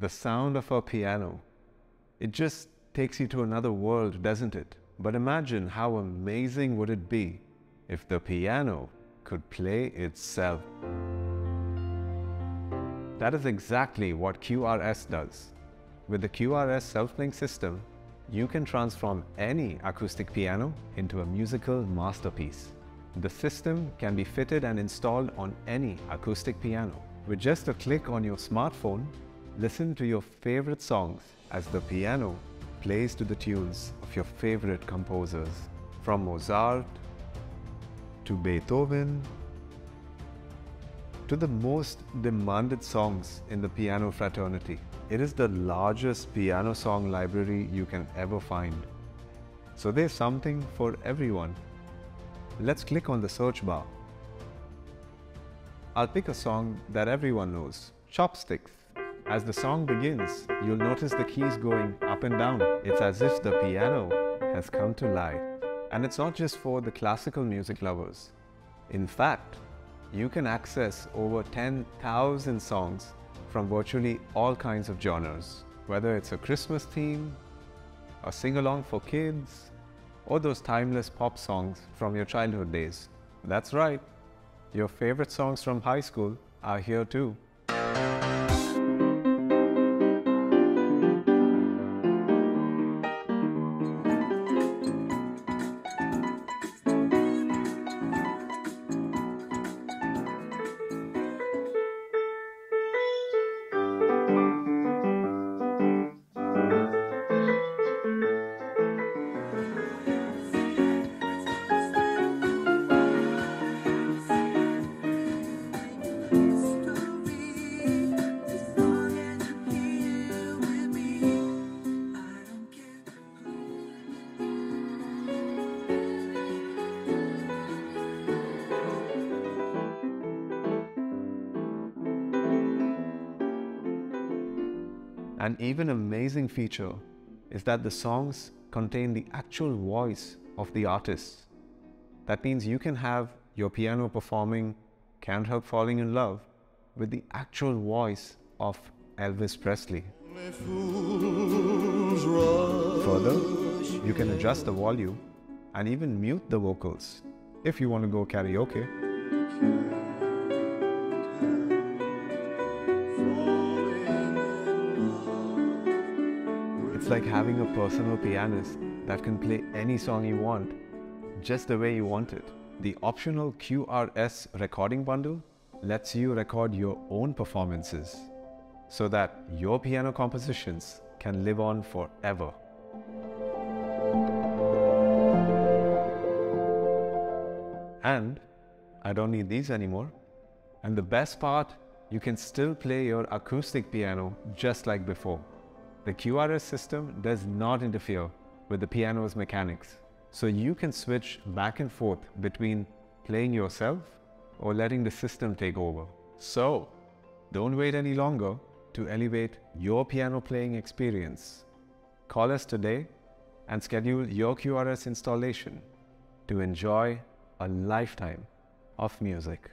The sound of a piano. It just takes you to another world, doesn't it? But imagine how amazing would it be if the piano could play itself. That is exactly what QRS does. With the QRS self-playing system, you can transform any acoustic piano into a musical masterpiece. The system can be fitted and installed on any acoustic piano. With just a click on your smartphone, listen to your favorite songs as the piano plays to the tunes of your favorite composers. From Mozart to Beethoven to the most demanded songs in the piano fraternity. It is the largest piano song library you can ever find. So there's something for everyone. Let's click on the search bar. I'll pick a song that everyone knows, Chopsticks. As the song begins, you'll notice the keys going up and down. It's as if the piano has come to life. And it's not just for the classical music lovers. In fact, you can access over 10,000 songs from virtually all kinds of genres, whether it's a Christmas theme, a sing-along for kids, or those timeless pop songs from your childhood days. That's right, your favorite songs from high school are here too. An even amazing feature is that the songs contain the actual voice of the artist. That means you can have your piano performing Can't Help Falling in Love with the actual voice of Elvis Presley. Further, you can adjust the volume and even mute the vocals if you want to go karaoke. Like having a personal pianist that can play any song you want, just the way you want it. The optional QRS recording bundle lets you record your own performances so that your piano compositions can live on forever. And I don't need these anymore. And the best part, you can still play your acoustic piano just like before. The QRS system does not interfere with the piano's mechanics. So you can switch back and forth between playing yourself or letting the system take over. So, don't wait any longer to elevate your piano playing experience. Call us today and schedule your QRS installation to enjoy a lifetime of music.